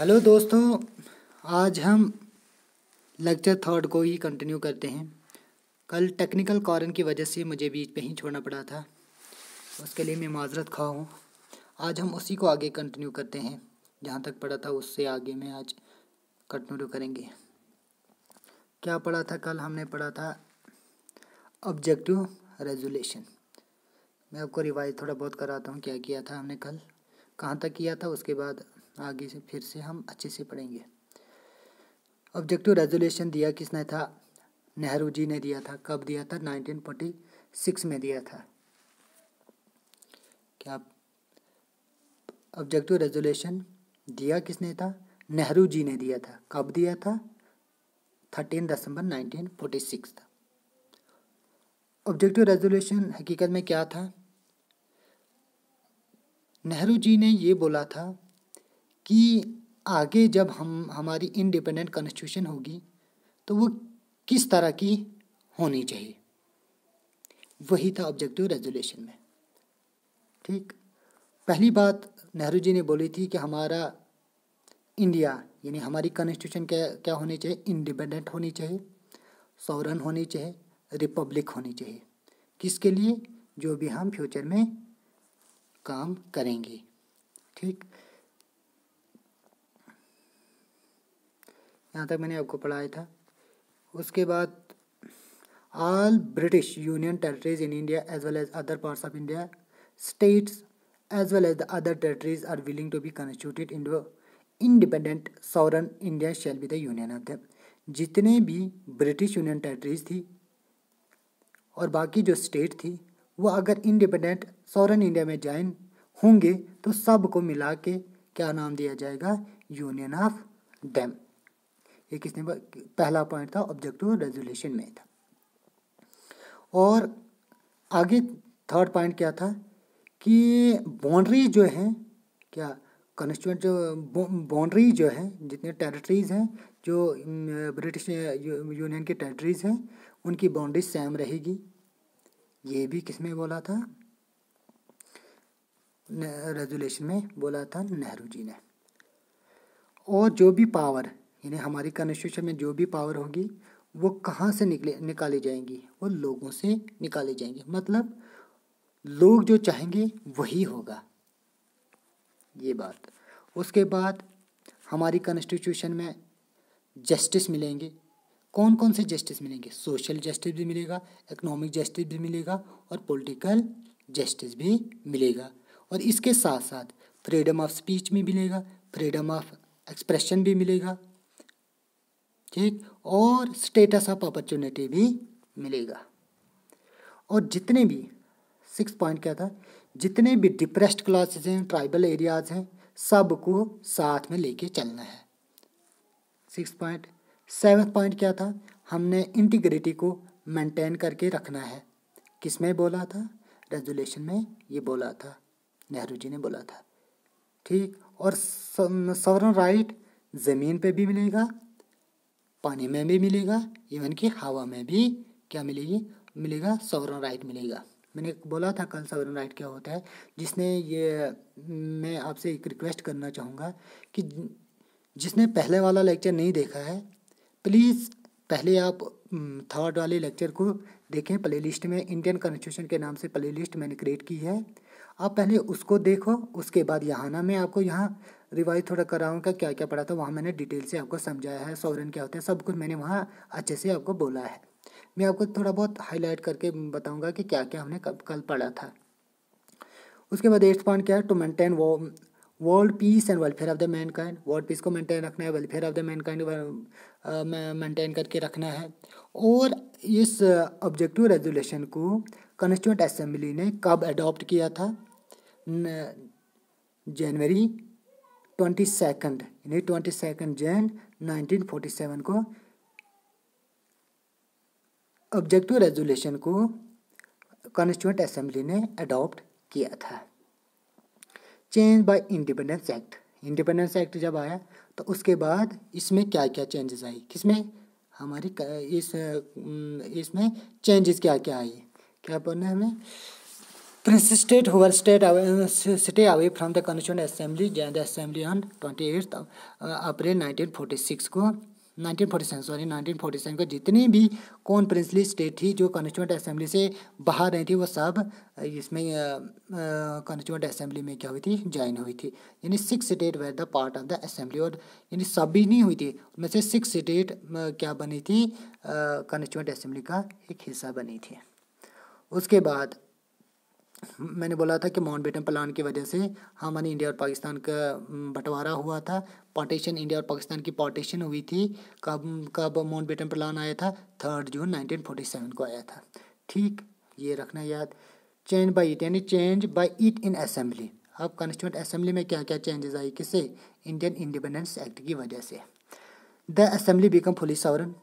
Hello दोस्तों, आज हम लेक्चर थर्ड को ही कंटिन्यू करते हैं। कल टेक्निकल कारण की वजह से मुझे बीच पे ही छोड़ना पड़ा था। उसके लिए मैं माजरत खा हूँ। आज हम उसी को आगे कंटिन्यू करते हैं। जहाँ तक पढ़ा था, उससे आगे में आज कंटिन्यू करेंगे। क्या पढ़ा था कल? हमने पढ़ा था ऑब्जेक्टिव रेजोल्यूशन मैं आपको रिवाइज थोड़ा बहुत कराता हूँ, क्या किया था हमने कल, कहाँ तक किया था, उसके बाद आगे से फिर से हम अच्छे से पढ़ेंगे। ऑब्जेक्टिव रेजोल्यूशन दिया किसने था? नेहरू जी ने दिया था। कब दिया था? 1946 में दिया था। क्या ऑब्जेक्टिव रेजोल्यूशन दिया किसने था? नेहरू जी ने दिया था। कब दिया था? 13 दिसंबर 1946 था। ऑब्जेक्टिव रेजोल्यूशन हकीकत में क्या था? नेहरू जी ने ये बोला था कि आगे जब हम, हमारी इंडिपेंडेंट कॉन्स्टिट्यूशन होगी तो वो किस तरह की होनी चाहिए? वही था ऑब्जेक्टिव रेजोल्यूशन में। ठीक? पहली बात नेहरू जी ने बोली थी कि हमारा इंडिया यानी हमारी कॉन्स्टिट्यूशन क्या क्या होनी चाहिए? इंडिपेंडेंट होनी चाहिए सौरन होनी चाहिए रिपब्लिक होनी चाहिए। किसके लिए? जो भी हम फ्यूचर में काम करेंगे। ठीक? यहाँ तक मैंने आपको पढ़ाया था। उसके बाद all British union territories in India as well as other parts of India states as well as the other territories are willing to be constituted in independent sovereign India shall be the union of the जितने भी British union territories थी और बाकी जो state थी, वो अगर independent sovereign India में ज्वाइन होंगे तो सबको मिला के क्या नाम दिया जाएगा? यूनियन ऑफ़ डेम ये किसने पहला पॉइंट था ऑब्जेक्टिव रेजोल्यूशन में था। और आगे थर्ड पॉइंट क्या था? कि बाउंड्री जो है, क्या कॉन्स्टिट्यूंट जो बाउंड्री जो है, जितने टेरिटरीज हैं, जो ब्रिटिश यूनियन की टेरिटरीज हैं, उनकी बाउंड्री सेम रहेगी। ये भी किसमें बोला था? रेजोल्यूशन में बोला था, नेहरू जी ने। और जो भी पावर यानी हमारी कॉन्स्टिट्यूशन में जो भी पावर होगी, वो कहाँ से निकले, निकाली जाएँगी? वो लोगों से निकाली जाएँगी। मतलब लोग जो चाहेंगे, वही होगा। ये बात। उसके बाद हमारी कॉन्स्टिट्यूशन में जस्टिस मिलेंगे। कौन कौन से जस्टिस मिलेंगे? सोशल जस्टिस भी मिलेगा इकोनॉमिक जस्टिस भी मिलेगा और पॉलिटिकल जस्टिस भी मिलेगा। और इसके साथ साथ फ्रीडम ऑफ़ स्पीच भी मिलेगा फ्रीडम ऑफ़ एक्सप्रेशन भी मिलेगा। ठीक? और स्टेटस ऑफ़ अपॉर्चुनिटी भी मिलेगा। और जितने भी सिक्स पॉइंट क्या था? जितने भी डिप्रेस्ड क्लासेस हैं ट्राइबल एरियाज़ हैं, सबको साथ में लेके चलना है। सिक्स पॉइंट सेवन पॉइंट क्या था? हमने इंटीग्रिटी को मेंटेन करके रखना है। किसमें बोला था? रेजोल्यूशन में ये बोला था। नेहरू जी ने बोला था। ठीक? और सवरन राइट ज़मीन पे भी मिलेगा पानी में भी मिलेगा इवन कि हवा में भी क्या मिलेगी? मिलेगा सॉवरन राइट मिलेगा। मैंने बोला था कल सॉवरन राइट क्या होता है। जिसने ये, मैं आपसे एक रिक्वेस्ट करना चाहूँगा कि जिसने पहले वाला लेक्चर नहीं देखा है प्लीज़ पहले आप थर्ड वाले लेक्चर को देखें। प्ले लिस्ट में इंडियन कॉन्स्टिट्यूशन के नाम से प्ले लिस्ट मैंने क्रिएट की है। आप पहले उसको देखो, उसके बाद यहाँ ना मैं आपको यहाँ रिवाइज थोड़ा कराऊँगा क्या क्या पढ़ा था, वहाँ मैंने डिटेल से आपको समझाया है, सॉवरन क्या होता है, सब कुछ मैंने वहाँ अच्छे से आपको बोला है। मैं आपको थोड़ा बहुत हाईलाइट करके बताऊँगा कि क्या क्या हमने कब, कल पढ़ा था। उसके बाद एट्थ पॉइंट क्या है? टू मेंटेन वो world peace and welfare of the mankind world peace को मेंटेन रखना है welfare of the mankind maintain करके रखना है। और इस ऑब्जेक्टिव रेजोल्यूशन को कॉन्स्टिट्यूंट असेंबली ने कब अडॉप्ट किया था? जनवरी ट्वेंटी सेकेंड यानी twenty second Jan nineteen forty seven को ऑब्जेक्टिव रेजोल्यूशन को कॉन्स्टिट्यूंट असेंबली ने अडॉप्ट किया था। Change by independence act independence act जब आया तो उसके बाद इसमें क्या क्या चेंजेस आई? किसमें? हमारी इस इसमें चेंजेस क्या क्या आई? क्या बोलना है हमें? Prince who state away, stay away from the assembly joined the assembly on 28th uh, अप्रैल 1946 को 1947 सॉरी 1947 को जितनी भी कौन प्रिंसली स्टेट थी जो कॉन्स्टिट्यूंट असेंबली से बाहर रही थी वो सब इसमें कॉन्स्टिट्यूंट असेंबली में क्या हुई थी? ज्वाइन हुई थी। यानी six state were the part of the assembly और यानी सभी नहीं हुई थी। उनमें से सिक्स स्टेट क्या बनी थी? कॉन्स्टिट्यूंट असेंबली का एक हिस्सा बनी थी। उसके बाद मैंने बोला था कि माउंट बेटन प्लान की वजह से हमारे इंडिया और पाकिस्तान का बंटवारा हुआ था। पार्टीशन, इंडिया और पाकिस्तान की पार्टीशन हुई थी। कब कब माउंट बेटन प्लान आया था? थर्ड जून 1947 को आया था। ठीक, ये रखना याद। चेंज बाई इट यानी change by it in assembly. अब कॉन्स्टिट्यूंट असेंबली में क्या क्या चेंजेस आई किससे इंडियन इंडिपेंडेंस एक्ट की वजह से। The assembly become fully sovereign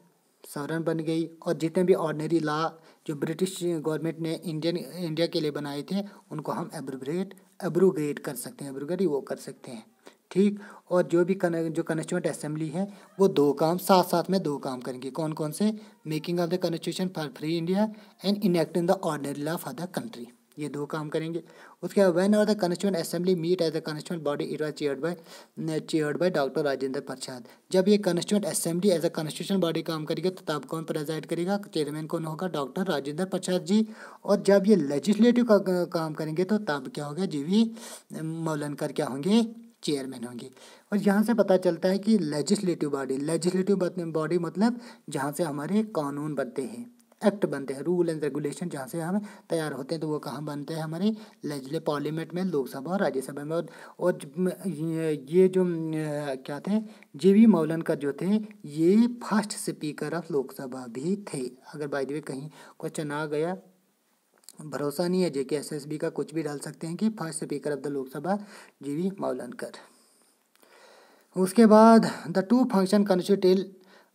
sovereign बन गई और जितने भी ऑर्डनरी लॉ जो ब्रिटिश गवर्नमेंट ने इंडियन इंडिया के लिए बनाए थे उनको हम एब्रोग्रेट एब्रोग्रेट कर सकते हैं एब्रोग्रेट वो कर सकते हैं। ठीक? और जो भी कन, जो कॉन्स्टिट्यूंट असेंबली है वो दो काम साथ साथ में दो काम करेंगे। कौन कौन से? Making of the constitution for free India and enacting the ordinary law for the country ये दो काम करेंगे। उसके बाद वैन और the constituent assembly meet as the constituent body it was chaired by chaired by doctor Rajendra Prasad जब ये constituent assembly as a constitution body काम करेगी तो तब कौन प्रेजाइड करेगा? चेयरमैन कौन होगा? डॉक्टर राजेंद्र प्रसाद जी। और जब ये लेजिस्लेटिव का काम करेंगे तो तब क्या होगा? जी वी, मौलनकर क्या होंगे? चेयरमैन होंगे। और यहाँ से पता चलता है कि लेजिस्लेटिव बॉडी लेजिस्लेटिव बॉडी मतलब जहाँ से हमारे कानून बनते हैं। एक्ट बनते हैं रूल एंड रेगुलेशन जहाँ से हम तैयार होते हैं तो वो कहाँ बनते हैं हमारे लेजिस्ले पार्लियामेंट में लोकसभा और राज्यसभा में। और, और ये जो क्या थे जे वी मौलनकर जो थे ये फ़र्स्ट स्पीकर ऑफ़ लोकसभा भी थे। अगर बाई द वे कहीं क्वेश्चन आ गया भरोसा नहीं है जे के एस एस बी का कुछ भी डाल सकते हैं कि first speaker of the Lok Sabha G V Mavalankar. उसके बाद the two function constitutive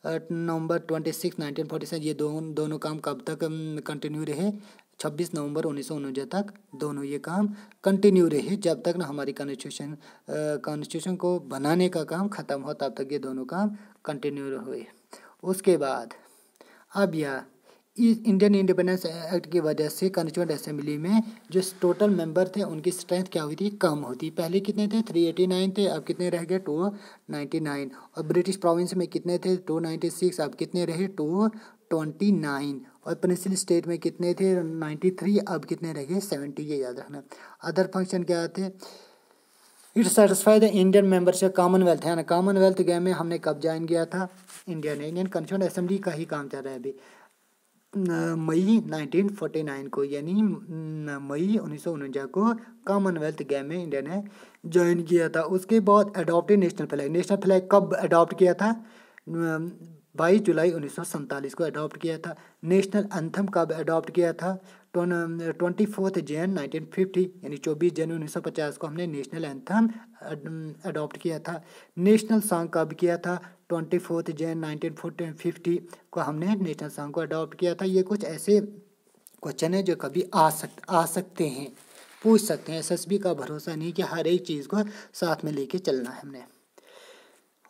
November twenty six, nineteen forty seven, ये दोनों दोनों काम कब तक कंटिन्यू रहे? छब्बीस नवंबर उन्नीस सौ उनजा तक दोनों ये काम कंटिन्यू रहे जब तक ना हमारी कॉन्स्टिट्यूशन कॉन्स्टिट्यूशन को बनाने का काम ख़त्म हो तब तक ये दोनों काम कंटिन्यू हुए उसके बाद, अब यह इंडियन इंडिपेंडेंस एक्ट की वजह से कंस्टिट्यूंट असेंबली में जो टोटल मेंबर थे, उनकी स्ट्रेंथ क्या हुई थी? कम होती पहले कितने थे? थ्री एटी नाइन थे, अब कितने रह गए? टू नाइन्टी नाइन और ब्रिटिश प्रोविंस में कितने थे? टू नाइन्टी सिक्स अब कितने रहे? टू ट्वेंटी नाइन और प्रिंसिपल स्टेट में कितने थे? नाइन्टी थ्री अब कितने रह गए? सेवेंटी ये याद रखना। अदर फ़ंक्शन क्या थे? It satisfy the Indian membership commonwealth है ना कॉमनवेल्थ गेम में हमने कब ज्वाइन किया था? इंडिया ने इंडियन कॉन्स्टिट्यूंट असेंबली का ही काम चल रहा है अभी। मई 1949 को, यानी मई उन्नीस को कॉमनवेल्थ गेम में इंडिया ने ज्वाइन किया था। उसके बाद adopted national flag national flag कब अडॉप्ट किया था? बाईस जुलाई उन्नीस को अडॉप्ट किया था। नेशनल एंथम कब अडॉप्ट किया था? Twenty fourth Jan nineteen fifty, यानी चौबीस जनवरी उन्नीस सौ पचास को हमने नेशनल एंथम अडॉप्ट किया था। नेशनल सॉन्ग कब किया था? Twenty fourth Jan nineteen forty fifty को हमने नेशनल सॉन्ग को अडॉप्ट किया था। ये कुछ ऐसे क्वेश्चन है जो कभी आ सक, आ सकते हैं, पूछ सकते हैं। एसएसबी का भरोसा नहीं कि हर एक चीज़ को साथ में लेके चलना है हमने।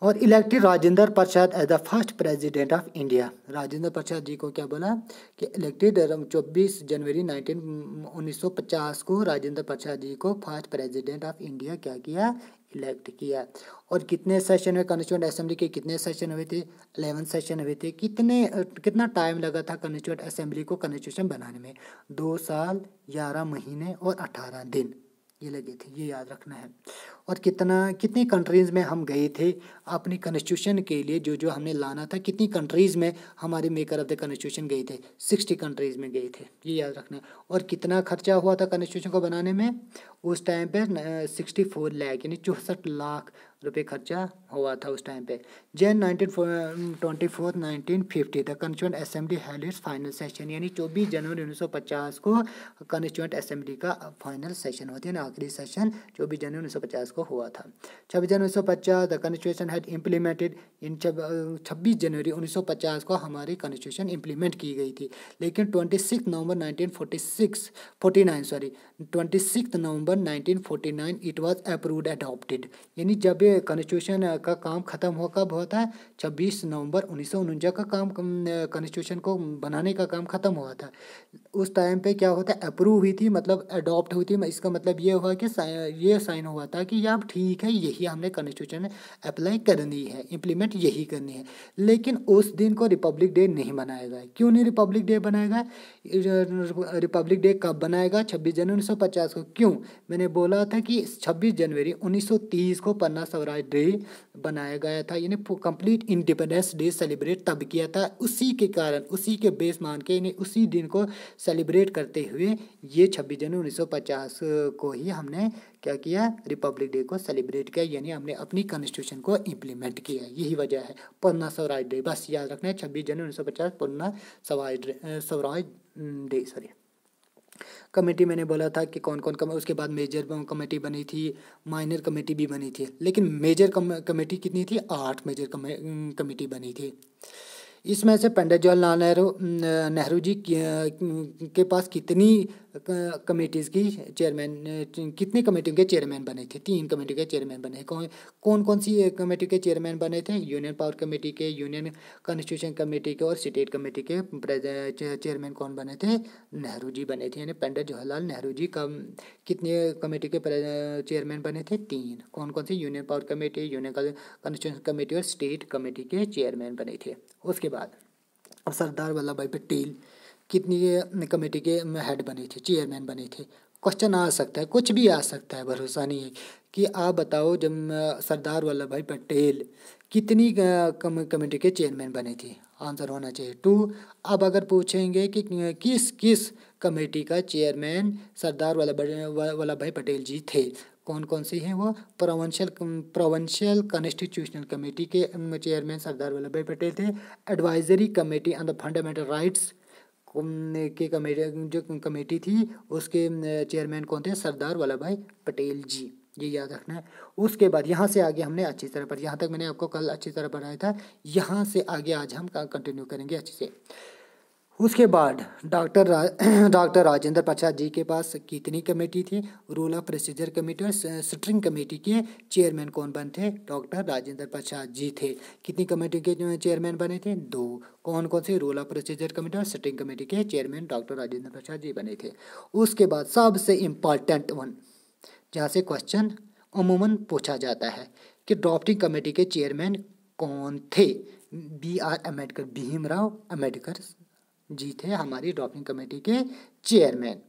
और elected Rajendra Prasad as the first president of India Rajendra Prasad ji को क्या बोला? कि इलेक्टेड 24 जनवरी 19 1950 को राजेंद्र प्रसाद जी को फ़र्स्ट प्रेसिडेंट ऑफ़ इंडिया क्या किया? इलेक्ट किया। और कितने सेशन में कॉन्स्टिट्यूंट असेंबली के कितने सेशन हुए थे? अलेवन सेशन हुए थे। कितने, कितना टाइम लगा था कॉन्स्टिट्यूंट असेंबली को कॉन्स्टिट्यूशन बनाने में? दो साल, ग्यारह महीने और अठारह दिन। ये लगे थे। ये याद रखना है। और कितना, कितनी कंट्रीज़ में हम गए थे अपनी कॉन्स्टिट्यूशन के लिए, जो जो हमने लाना था, कितनी कंट्रीज़ में हमारे मेकर ऑफ़ द कॉन्स्टिट्यूशन गए थे सिक्सटी कंट्रीज़ में गए थे, ये याद रखना। और कितना खर्चा हुआ था कॉन्स्टिट्यूशन को बनाने में? उस टाइम पर सिक्सटी फोर लैख यानी चौंसठ लाख रुपये खर्चा हुआ था उस टाइम पे। Jan nineteen twenty four nineteen fifty the constituent assembly held its final session यानी चौबीस जनवरी उन्नीस सौ पचास को कॉन्स्टिट्यूंट असेंबली का फाइनल सेशन होती है ना आखिरी सेशन चौबीस जनवरी उन्नीस सौ पचास को हुआ था। छब्बीस जनवरी उन्नीस सौ पचास the constitution had implemented in छब्बीस जनवरी उन्नीस सौ पचास को हमारी कॉन्स्टिट्यूशन इम्प्लीमेंट की गई थी। लेकिन twenty six November nineteen forty six forty nine sorry twenty six November nineteen forty nine it was approved adopted यानी जब ये कॉन्स्टिट्यूशन का काम खत्म हो कब हुआ था छब्बीस नवंबर उन्नीस सौ का काम कॉन्स्टिट्यूशन को बनाने का काम खत्म हुआ था। उस टाइम पे क्या होता है? अप्रूव हुई थी मतलब अडॉप्ट हुई थी, इसका मतलब ये हुआ कि ये साइन हुआ था कि अब ठीक है, यही हमने कॉन्स्टिट्यूशन अप्लाई करनी है इम्प्लीमेंट यही करनी है। लेकिन उस दिन को रिपब्लिक डे नहीं बनाया गया। क्यों नहीं रिपब्लिक डे बनाया गया? रिपब्लिक डे कब बनाएगा छब्बीस जनवरी उन्नीस सौ पचास को। क्यों? मैंने बोला था कि छब्बीस जनवरी उन्नीस सौ तीस को पन्ना स्वराज डे बनाया गया था, यानी कंप्लीट इंडिपेंडेंस डे सेलिब्रेट तब किया था। उसी के कारण, उसी के बेस मान के, यानी उसी दिन को सेलिब्रेट करते हुए ये छब्बीस जनवरी उन्नीस सौ पचास को ही हमने क्या किया? रिपब्लिक डे को सेलिब्रेट किया, यानी हमने अपनी कॉन्स्टिट्यूशन को इम्प्लीमेंट किया। यही वजह है। पन्ना स्वराज डे, बस याद रखना है, छब्बीस जनवरी उन्नीस सौ पचास Purna Swaraj day sorry committee मैंने बोला था कि कौन कौन कम उसके बाद मेजर कमेटी बनी थी माइनर कमेटी भी बनी थी लेकिन मेजर कम, कमेटी कितनी थी? आठ मेजर कमेटी बनी थी। इसमें से पंडित जवाहरलाल नेहरू नेहरू जी के पास कितनी कमेटीज़ की चेयरमैन कितनी कमेटियों के चेयरमैन बने थे? तीन कमेटियों के चेयरमैन बने कौन कौन कौन सी कमेटी के चेयरमैन बने थे? यूनियन पावर कमेटी के, यूनियन कॉन्स्टिट्यूशन कमेटी के और स्टेट कमेटी के चेयरमैन कौन बने थे? नेहरू जी बने थे, यानी पंडित जवाहरलाल नेहरू जी कम कितने कमेटी के चेयरमैन बने थे? तीन। कौन कौन सी? Union power committee, union constitution committee और स्टेट कमेटी के चेयरमैन बने थे। उसके बाद सरदार वल्लभ भाई पटेल कितनी कमेटी के हेड बने थे चेयरमैन बने थे। क्वेश्चन आ सकता है, कुछ भी आ सकता है, भरोसा नहीं है कि आप बताओ जब सरदार वल्लभ भाई पटेल कितनी कमेटी के चेयरमैन बने थे। आंसर होना चाहिए। टू अब अगर पूछेंगे कि किस किस कमेटी का चेयरमैन सरदार वल्लभ वल्लभ भाई पटेल जी थे? कौन कौन सी हैं वो? प्रोवेंशियल प्रोवेंशियल कॉन्स्टिट्यूशनल कमेटी के चेयरमैन सरदार वल्लभ भाई पटेल थे। Advisory committee on the fundamental rights की कमेटी जो कमेटी थी, उसके चेयरमैन कौन थे? सरदार वल्लभ भाई पटेल जी। ये याद रखना है। उसके बाद यहाँ से आगे हमने अच्छी तरह पढ़ा यहाँ तक मैंने आपको कल अच्छी तरह पढ़ाया था। यहाँ से आगे आज हम कंटिन्यू करेंगे अच्छे से। उसके बाद डॉक्टर डॉक्टर राजेंद्र प्रसाद जी के पास कितनी कमेटी थी? रूल ऑफ़ प्रोसीजर कमेटी और स्ट्रिंग कमेटी के चेयरमैन कौन बने थे? डॉक्टर राजेंद्र प्रसाद जी थे। कितनी कमेटी के चेयरमैन बने थे? दो। कौन कौन से? रूल ऑफ़ प्रोसीजर कमेटी और स्ट्रिंग कमेटी के चेयरमैन डॉक्टर राजेंद्र प्रसाद जी बने थे। उसके बाद सबसे इंपॉर्टेंट वन, जहाँ से क्वेश्चन अमूमन पूछा जाता है कि ड्राफ्टिंग कमेटी के चेयरमैन कौन थे? बी आर अंबेडकर, भीमराव अंबेडकर जी थे हमारी ड्राफ्टिंग कमेटी के चेयरमैन।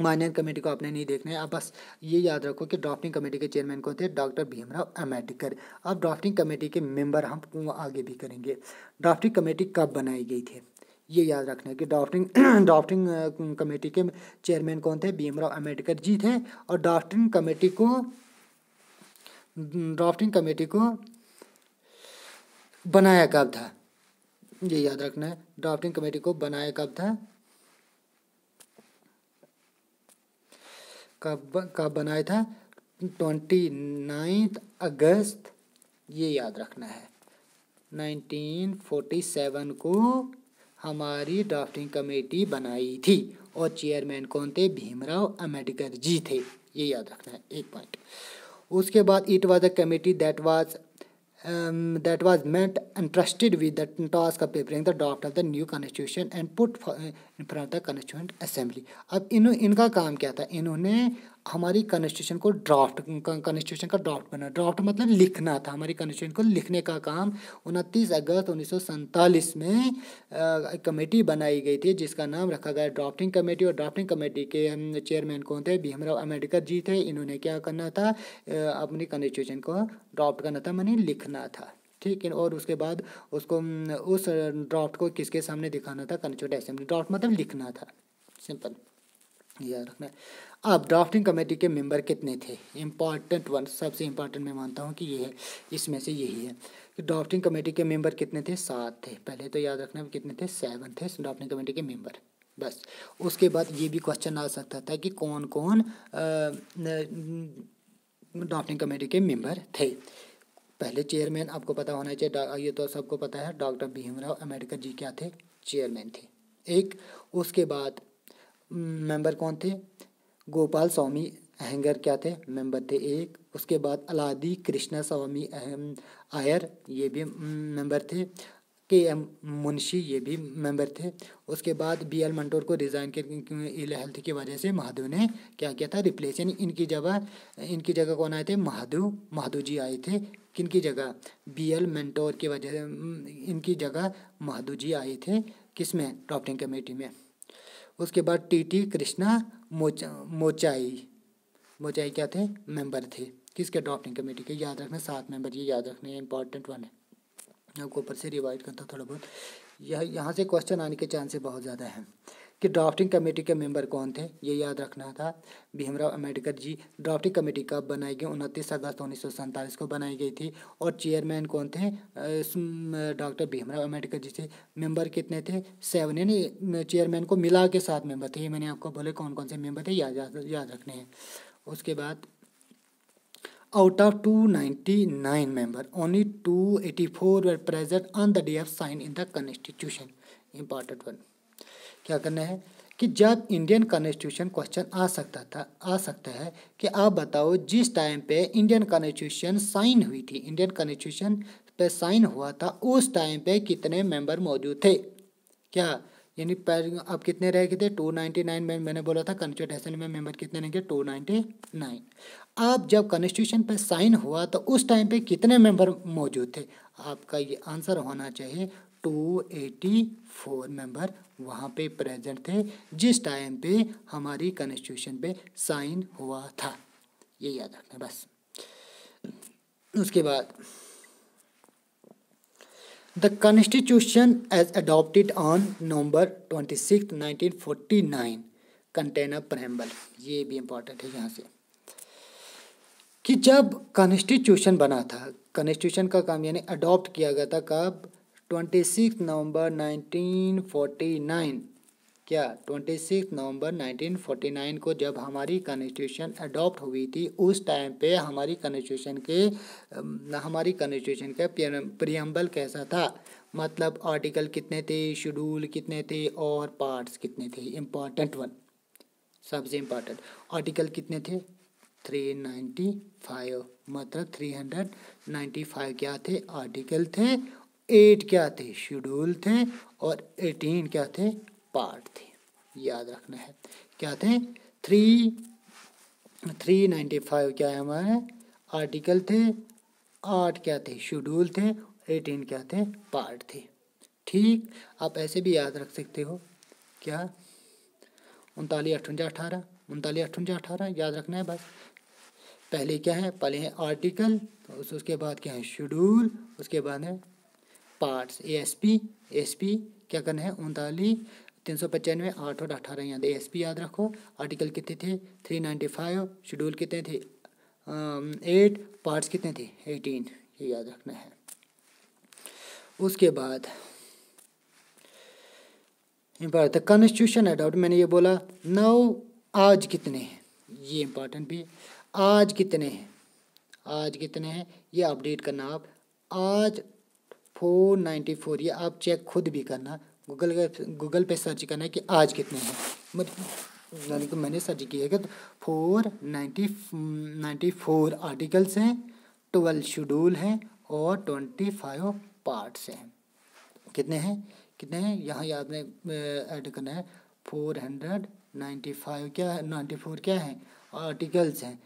माइनर कमेटी को आपने नहीं देखना है, आप बस ये याद रखो कि ड्राफ्टिंग कमेटी के चेयरमैन कौन थे? डॉक्टर भीमराव अंबेडकर। अब ड्राफ्टिंग कमेटी के मेंबर हम आगे भी करेंगे। ड्राफ्टिंग कमेटी कब बनाई गई थी? ये याद रखना है कि ड्राफ्टिंग ड्राफ्टिंग कमेटी के चेयरमैन कौन थे? भीमराव अंबेडकर जी थे और ड्राफ्टिंग कमेटी को ड्राफ्टिंग कमेटी को बनाया कब था? ये याद रखना है ड्राफ्टिंग कमेटी को बनाया कब था? कब कब बनाया था? ट्वेंटी नाइन्थ अगस्त, ये याद रखना है। नाइनटीन फोर्टी सेवन को हमारी ड्राफ्टिंग कमेटी बनाई थी और चेयरमैन कौन थे? भीमराव अंबेडकर जी थे। ये याद रखना है, एक पॉइंट उसके बाद it was a committee that was um, that was meant entrusted with the task of preparing the draft of the new constitution and put for, in front of the constituent assembly अब इन इनका काम क्या था इन्होंने हमारी constitution को draft constitution का draft बना। ड्राफ्ट मतलब लिखना था। हमारी कॉन्स्टिट्यूशन को लिखने का काम उनतीस अगस्त उन्नीस सौ सैंतालीस में कमेटी बनाई गई थी, जिसका नाम रखा गया ड्राफ्टिंग कमेटी और ड्राफ्टिंग कमेटी के चेयरमैन कौन थे? भीमराव अंबेडकर जी थे। इन्होंने क्या करना था? अपनी कॉन्स्टिट्यूशन को ड्राफ्ट करना था, मैंने लिखना था। ठीक है? और उसके बाद उसको उस ड्राफ्ट को किसके सामने दिखाना था? कॉन्स्टिट्यूट असेंबली ड्राफ्ट मतलब लिखना था। सिंपल याद रखना। अब ड्राफ्टिंग कमेटी के मेंबर कितने थे? इंपॉर्टेंट वन सबसे इंपॉर्टेंट मैं मानता हूँ कि ये है, इसमें से यही है। कि ड्राफ्टिंग कमेटी के मेंबर कितने थे? सात थे। पहले तो याद रखना, कितने थे? सेवन थे ड्राफ्टिंग कमेटी के मेंबर बस। उसके बाद ये भी क्वेश्चन आ सकता था कि कौन कौन ड्राफ्टिंग कमेटी के मेंबर थे। पहले चेयरमैन आपको पता होना चाहिए ये तो सबको पता है डॉक्टर भीमराव अंबेडकर जी क्या थे? चेयरमैन थे। एक, उसके बाद मेंबर कौन थे? गोपाल स्वामी अहंगर क्या थे? मेंबर थे एक। उसके बाद अलादी कृष्णा स्वामी आयर, ये भी मेंबर थे। के एम मुंशी, ये भी मेंबर थे। उसके बाद बी एल मंटोर को रिज़ाइन के इल हेल्थ की वजह से महादेव ने क्या किया था? रिप्लेस यानी इनकी जगह इनकी जगह कौन आए थे? महादेव महादेव जी आए थे। किन की जगह? बी एल मंटोर की वजह इनकी जगह महादेव जी आए थे। किसमें? ड्राफ्टिंग कमेटी में। उसके बाद टी टी कृष्णा मोचा, मोचाई। मोचाई क्या थे? मेंबर थे। किसके ड्राफ्टिंग कमेटी के? याद रखना, सात मेंबर, ये याद रखने इंपॉर्टेंट वन है। आपको ऊपर से रिवाइड करता थोड़ा बहुत। यह, यहाँ से क्वेश्चन आने के चांसेस बहुत ज़्यादा हैं। कि ड्राफ्टिंग कमेटी के मेंबर कौन थे? ये याद रखना था। भीमराव अंबेडकर जी ड्राफ्टिंग कमेटी कब बनाई गई? उनतीस अगस्त उन्नीस सौ सैंतालीस को बनाई गई थी। और चेयरमैन कौन थे? डॉक्टर भीमराव अंबेडकर जी से मेंबर कितने थे? सेवन यानी चेयरमैन को मिला के सात मेंबर थे। ये मैंने आपको बोले कौन कौन से मेंबर थे? याद याद रखने हैं। उसके बाद Out of 299 members, only 284 were present on the day of sign in the constitution. Important one. क्या करना है कि जब इंडियन कॉन्स्टिट्यूशन क्वेश्चन आ सकता था, आ सकता है कि आप बताओ जिस टाइम पे इंडियन कॉन्स्टिट्यूशन साइन हुई थी इंडियन कॉन्स्टिट्यूशन पे साइन हुआ था, उस टाइम पे कितने मेंबर मौजूद थे? क्या? यानी अब कितने रह गए थे? टू नाइन्टी नाइन में मैंने बोला था कॉन्स्टिट्यूशन में मेंबर कितने रहेंगे टू नाइन्टी नाइन अब जब कॉन्स्टिट्यूशन पर साइन हुआ तो उस टाइम पे कितने मेंबर मौजूद थे? आपका ये आंसर होना चाहिए टू एटी फोर मेंबर वहाँ पे प्रेजेंट थे, जिस टाइम पे हमारी कॉन्स्टिट्यूशन पे साइन हुआ था। ये याद रखना बस। उसके बाद the constitution as adopted on November twenty six nineteen forty nine contain a preamble ये भी इम्पोर्टेंट है यहाँ से। कि जब कॉन्स्टिट्यूशन बना था कॉन्स्टिट्यूशन का काम यानी अडॉप्ट किया गया था, कब? Twenty six November nineteen forty nine क्या twenty six November nineteen forty nine को जब हमारी कॉन्स्टिट्यूशन अडॉप्ट हुई थी, उस टाइम पे हमारी कॉन्स्टिट्यूशन के हमारी कॉन्स्टिट्यूशन का प्रियम्बल कैसा था? मतलब आर्टिकल कितने थे शेड्यूल कितने थे और पार्ट्स कितने थे? इंपॉर्टेंट वन सबसे इंपॉर्टेंट आर्टिकल कितने थे? थ्री नाइन्टी फाइव मतलब थ्री हंड्रेड नाइन्टी फाइव क्या थे? आर्टिकल थे एट क्या थे? शेड्यूल थे और एटीन क्या थे? पार्ट थे। याद रखना है। क्या थे? थ्री थ्री नाइन्टी फाइव क्या है हमारे? आर्टिकल थे। आठ क्या थे? शेड्यूल थे। एटीन क्या थे? पार्ट थे। ठीक? आप ऐसे भी याद रख सकते हो। क्या? उनतालीस, अठवंजा, अठारह। उनतालीस, अठवंजा, अठारह। याद रखना है बस। पहले क्या है? पहले है आर्टिकल, उस, उसके बाद क्या है? शेड्यूल, उसके बाद है parts A S P S P क्या करना है? उनतालीस, तीन सौ पचानवे, आठ और अठारह याद एस पी याद रखो। आर्टिकल कितने थे? थ्री नाइन्टी फाइव शेड्यूल कितने थे? एट पार्ट्स कितने थे? एटीन ये याद रखना है। उसके बाद द कॉन्स्टिट्यूशन अडॉप्ट मैंने ये बोला नौ आज कितने हैं? ये इंपॉर्टेंट भी आज कितने हैं? आज कितने हैं? ये अपडेट करना आप। आज फोर नाइन्टी फोर, ये आप चेक खुद भी करना। गूगल गूगल पे सर्च करना है कि आज कितने हैं। यानी कि मैंने सर्च किया कि four ninety ninety four articles हैं, ट्वेल्व शेड्यूल हैं और ट्वेंटी फाइव पार्ट्स हैं। कितने हैं? कितने हैं? यहाँ याद में ऐड करना है। फोर हंड्रेड नाइन्टी फाइव क्या है? नाइन्टी फोर क्या है? आर्टिकल्स हैं।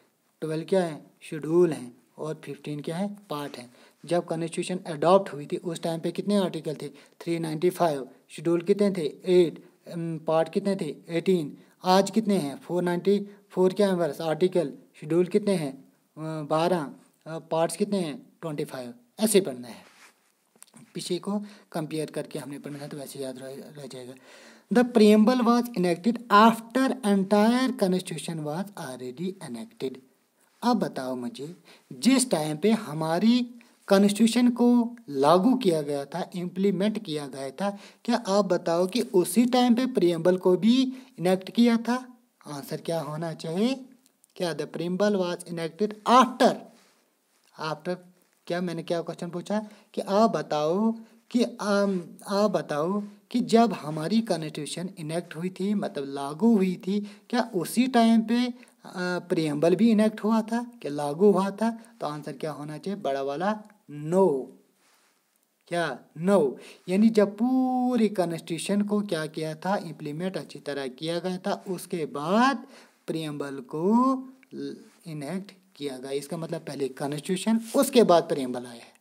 ट्वेल्व क्या है? शेड्यूल हैं और फिफ्टीन क्या है? पार्ट है। जब कॉन्स्टिट्यूशन अडॉप्ट हुई थी, उस टाइम पे कितने आर्टिकल थे? थ्री नाइन्टी फाइव शेड्यूल कितने थे? एट पार्ट कितने थे? एटीन आज कितने हैं? फोर नाइन्टी फोर क्या है बस आर्टिकल शेड्यूल कितने हैं? बारह पार्ट्स कितने हैं? ट्वेंटी फाइव ऐसे पढ़ना है। पीछे को कंपेयर करके हमने पढ़ना है तो वैसे याद रह जाएगा। The preamble was enacted after entire constitution was already enacted अब बताओ मुझे, जिस टाइम पे हमारी कॉन्स्टिट्यूशन को लागू किया गया था इम्प्लीमेंट किया गया था। क्या आप बताओ कि उसी टाइम पे प्रियम्बल को भी इनेक्ट किया था? आंसर क्या होना चाहिए? क्या the preamble was enacted after after क्या मैंने क्या क्वेश्चन पूछा? कि आप बताओ कि आप बताओ कि जब हमारी कॉन्स्टिट्यूशन इनेक्ट हुई थी मतलब लागू हुई थी, क्या उसी टाइम पे प्रियम्बल भी इनेक्ट हुआ था? क्या लागू हुआ था? तो आंसर क्या होना चाहिए? बड़ा वाला नो क्या? नो यानी जब पूरी कॉन्स्टिट्यूशन को क्या किया था? इम्प्लीमेंट अच्छी तरह किया गया था। उसके बाद प्रियम्बल को इनेक्ट किया गया। इसका मतलब पहले कॉन्स्टिट्यूशन उसके बाद प्रियम्बल आया है।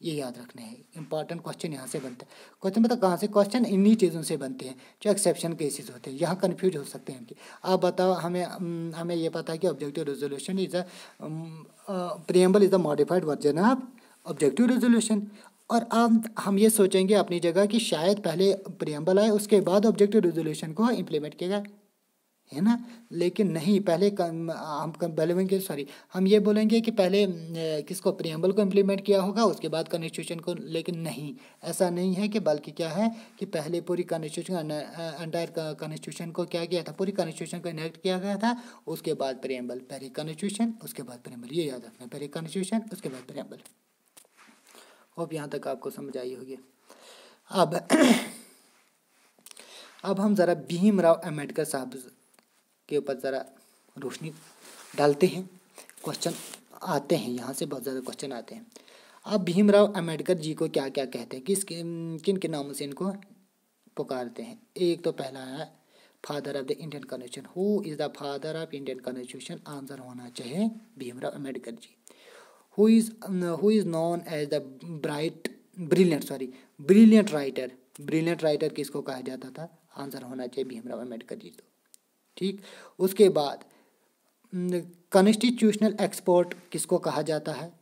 ये याद रखने हैं। इंपॉर्टेंट क्वेश्चन यहाँ से बनते हैं। क्वेश्चन मतलब कहाँ से? क्वेश्चन इन्हीं चीज़ों से बनते हैं, जो एक्सेप्शन केसेस होते हैं। यहाँ कन्फ्यूज़ हो सकते हैं आप बताओ, हमें हमें ये पता है कि objective resolution is a preamble is the modified version of objective resolution और अब हम ये सोचेंगे अपनी जगह कि शायद पहले प्रियम्बल आए, उसके बाद ऑब्जेक्टिव रेजोल्यूशन को इम्प्लीमेंट किया गया है ना? लेकिन नहीं, पहले हम पहले बोलेंगे सॉरी हम ये बोलेंगे कि पहले किसको प्रियम्बल को इम्प्लीमेंट किया होगा, उसके बाद कॉन्स्टिट्यूशन को, लेकिन नहीं, ऐसा नहीं है कि बल्कि क्या है कि पहले पूरी कॉन्स्टिट्यूशन अंटायर कॉन्स्टिट्यूशन को क्या किया था? पूरी कॉन्स्टिट्यूशन को इनेक्ट किया गया था, उसके बाद प्रियम्बल पहले कॉन्स्टिट्यूशन उसके बाद प्रियम्बल ये याद रखना, पहले कॉन्स्टिट्यूशन उसके बाद प्रियम्बल होप यहाँ तक आपको समझ आई होगी। अब अब हम ज़रा भीमराव अंबेडकर साहब के ऊपर ज़रा रोशनी डालते हैं। क्वेश्चन आते हैं, यहाँ से बहुत ज़्यादा क्वेश्चन आते हैं। अब भीमराव अंबेडकर जी को क्या क्या कहते हैं? किस किन के नामों से इनको पुकारते हैं? एक तो पहला है father of the Indian constitution who is the father of Indian constitution answer होना चाहिए Bhimrao Ambedkar ji. Who is who is known as the bright brilliant sorry brilliant writer brilliant writer किसको कहा जाता था? आंसर होना चाहिए भीमराव अंबेडकर जी तो ठीक? उसके बाद कॉन्स्टिट्यूशनल एक्सपोर्ट किसको कहा जाता है?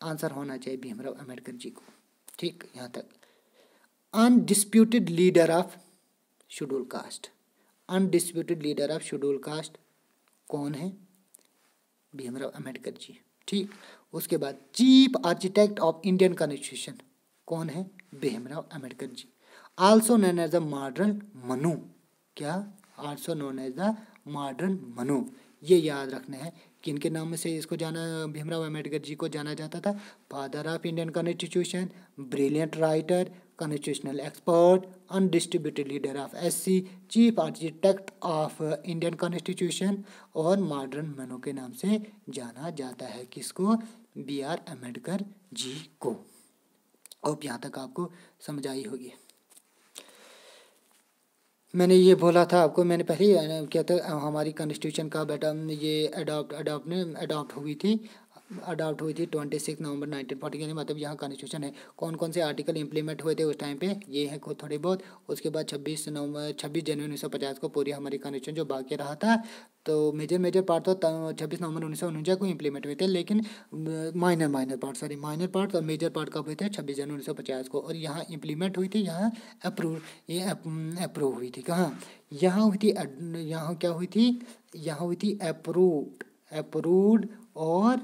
आंसर होना चाहिए भीमराव अंबेडकर जी को। ठीक? यहाँ तक। Undisputed leader of schedule caste undisputed leader of schedule caste कौन है? भीमराव अंबेडकर जी। ठीक? उसके बाद chief architect of Indian constitution कौन है? Bhimrao Ambedkar ji. Also known as a modern Manu क्या? Also known as the modern Manu. ये याद रखना है किन के नाम से इसको जाना, भीमराव अंबेडकर जी को जाना जाता था। Father of Indian constitution brilliant writer constitutional expert undistributed leader of SC chief architect of Indian constitution और मॉडर्न मनो के नाम से जाना जाता है किसको? बी आर अंबेडकर जी को। अब यहाँ तक आपको समझ आई होगी। मैंने ये बोला था आपको, मैंने पहले क्या था, हमारी कॉन्स्टिट्यूशन का बेटा, ये अडॉप्ट अडॉप्ट अडॉप्ट हुई थी। अडॉप्ट हुई थी twenty six November nineteen forty यानी मतलब यहाँ कॉन्स्टिट्यूशन है। कौन कौन से आर्टिकल इंप्लीमेंट हुए थे उस टाइम पे? ये है थोड़े बहुत। उसके बाद छब्बीस नवंबर, छब्बीस जनवरी उन्नीस सौ पचास को पूरी हमारी कॉन्स्टिट्यूशन जो बाकी रहा था तो मेजर मेजर पार्ट तो छब्बीस नवंबर उन्नीस सौ उनचास को इंप्लीमेंट हुए थे, लेकिन minor minor part sorry minor part और मेजर पार्ट कब हुए थे? छब्बीस जनवरी उन्नीस सौ पचास को। और यहाँ इंप्लीमेंट हुई थी, यहाँ अप्रूव ये अप्रूव हुई थी। कहाँ? यहाँ हुई थी यहाँ क्या हुई थी? यहाँ हुई थी अप्रूव्ड अप्रूव्ड और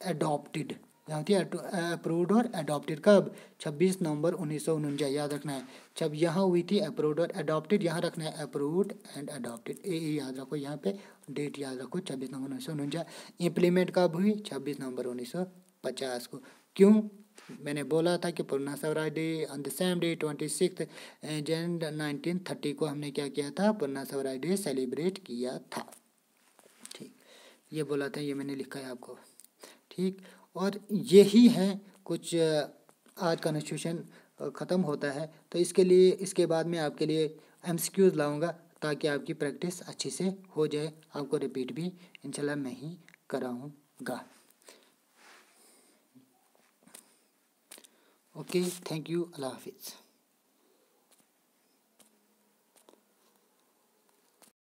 एडॉप्टेड यहाँ होती है अप्रूव्ड और एडॉप्टेड कब? 26 नवंबर उन्नीस सौ उनचास, याद रखना है। जब यहाँ हुई थी अप्रूव्ड और एडॉप्टेड यहाँ रखना है अप्रूव्ड एंड एडॉप्टेड ए याद रखो, यहाँ पे डेट याद रखो, छब्बीस नवंबर उन्नीस सौ उनचास। इम्प्लीमेंट कब हुई? छब्बीस नवंबर उन्नीस सौ पचास को। क्यों? मैंने बोला था कि Purna Swaraj day on the same day twenty six Jan nineteen thirty को हमने क्या किया था? पूर्णा स्वराज डे सेलिब्रेट किया था। ठीक। ये बोला था, ये मैंने लिखा है आपको। ठीक? और यही है कुछ आज का कॉन्स्टिट्यूशन ख़त्म होता है। तो इसके लिए, इसके बाद मैं आपके लिए एम लाऊँगा ताकि आपकी प्रैक्टिस अच्छी से हो जाए। आपको रिपीट भी, इंशाल्लाह मैं ही कराऊँगा। ओके थैंक यू अल्लाह हाफिज़।